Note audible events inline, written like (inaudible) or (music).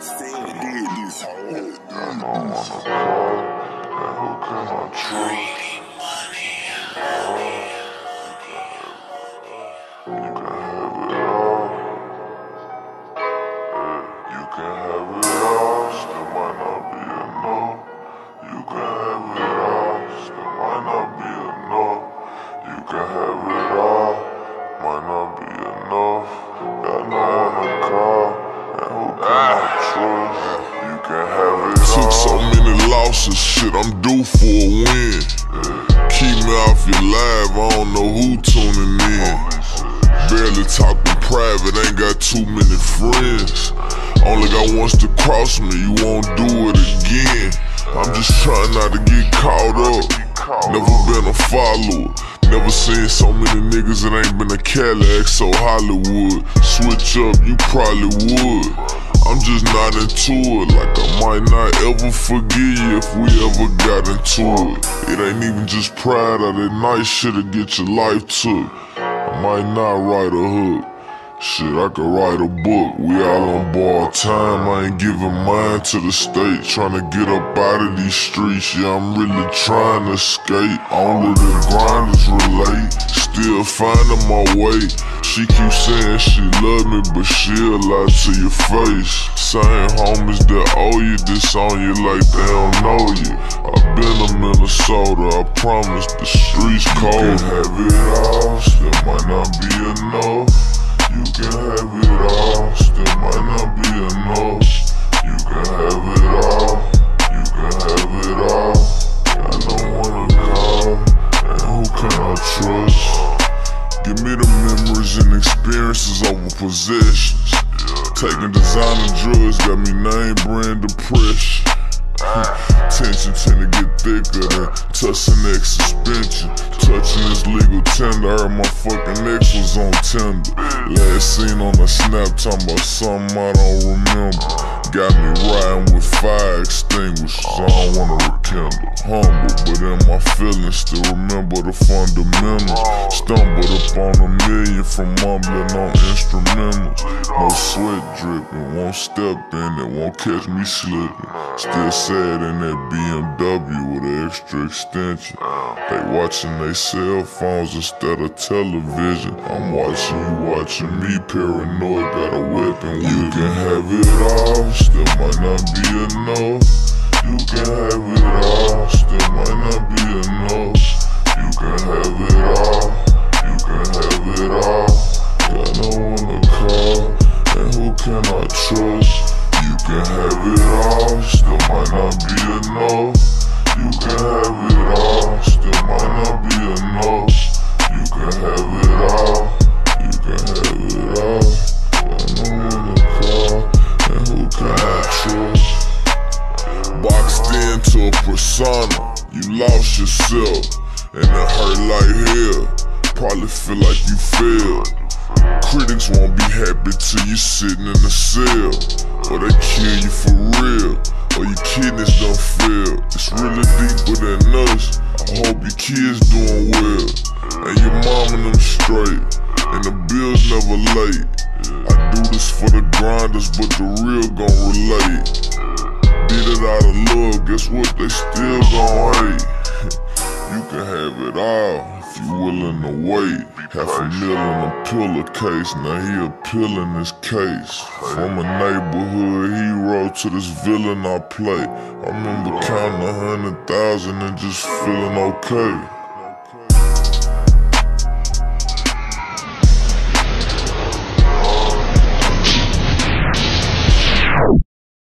I don't wanna? You can have it all. You can have it Took so many losses, shit, I'm due for a win. Keep me off your live, I don't know who tuning in. Barely talking private, ain't got too many friends. Only got once to cross me, you won't do it again. I'm just trying not to get caught up. Never been a follower. Never seen so many niggas, it ain't been a Cadillac, so Hollywood. Switch up, you probably would. I'm just not into it, like I might not ever forgive you if we ever got into it. It ain't even just pride of that nice shit to get your life took. I might not write a hook. Shit, I could write a book. We all on borrowed time. I ain't giving mine to the state. Trying to get up out of these streets. Yeah, I'm really trying to skate. Only the grinders relate. Still finding my way. She keeps saying she love me, but she'll lie to your face. Same homies that owe you this on you like they don't know you. I've been to Minnesota, I promise the streets cold. You can have it all, still might not be enough. You can have it all, still might not be enough. You can have it all, you can have it all. I don't wanna call, and who can I trust? Give me the memories and experiences over possessions. Taking designer drugs got me name brand depression. (laughs) Tension tend to get thicker than touching ex suspension. This legal tender, heard my fucking ex was on Tinder. Last seen on the snap, talking about something I don't remember. Got me riding with fire extinguishers, I don't wanna rekindle. Humble, but in my feelings, still remember the fundamentals. Stumbled upon a from mumbling on instrumentals. No sweat dripping, won't step in it, won't catch me slipping. Still sad in that BMW with an extra extension. They watching they cell phones instead of television. I'm watching you watching me, paranoid, got a weapon. You can have it all, still might not be enough. You lost yourself, and it hurt like hell. Probably feel like you failed. Critics won't be happy till you sitting in the cell, or they kill you for real, or your kidneys don't fail. It's really deeper than us. I hope your kids doing well, and your mom and them straight, and the bills never late. I do this for the grinders, but the real gon' relate. Did it out of love, guess what? They still gon' hate. (laughs) you can have it all if you willing to wait. Half a mil in a pillar case, now he appealing his case. From a neighborhood hero to this villain I play. I remember counting a hundred thousand and just feeling okay.